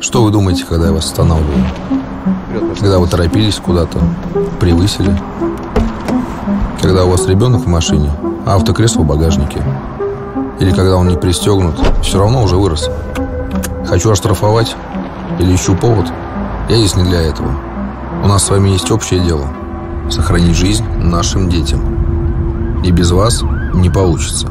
Что вы думаете, когда я вас останавливаю? Когда вы торопились куда-то, превысили? Когда у вас ребенок в машине, а автокресло в багажнике? Или когда он не пристегнут, все равно уже вырос? Хочу оштрафовать? Или ищу повод? Я здесь не для этого. У нас с вами есть общее дело. Сохранить жизнь нашим детям. И без вас не получится.